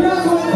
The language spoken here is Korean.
We are going to have a stage.